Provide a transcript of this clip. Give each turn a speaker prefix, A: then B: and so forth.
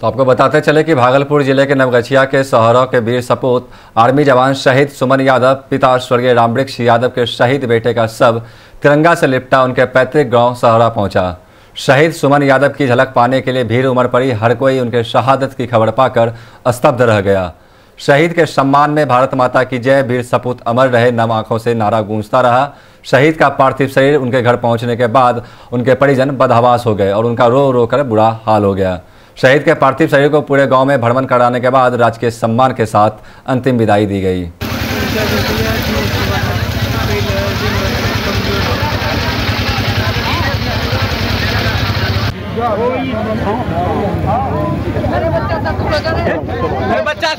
A: तो आपको बताते चले कि भागलपुर ज़िले के नवगछिया के सहरा के वीर सपूत, आर्मी जवान शहीद सुमन यादव, पिता स्वर्गीय रामवृक्ष यादव के शहीद बेटे का शव तिरंगा से लिपटा उनके पैतृक गाँव सहरा पहुँचा। शहीद सुमन यादव की झलक पाने के लिए भीड़ उमड़ पड़ी, हर कोई उनके शहादत की खबर पाकर स्तब्ध रह गया। शहीद के सम्मान में भारत माता की जय, वीर सपूत अमर रहे, नम आँखों से नारा गूंजता रहा। शहीद का पार्थिव शरीर उनके घर पहुँचने के बाद उनके परिजन बदहवास हो गए और उनका रो रो कर बुरा हाल हो गया। शहीद के पार्थिव शरीर को पूरे गाँव में भ्रमण कराने के बाद राजकीय सम्मान के साथ अंतिम विदाई दी गई।
B: बच्चा